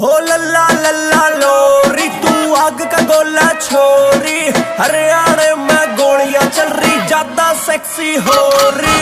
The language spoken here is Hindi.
हो लल्ला लल्ला लोरी, तू आग का गोला छोरी। हरियाणा में गोलियाँ चल रही, ज़्यादा सेक्सी हो रही।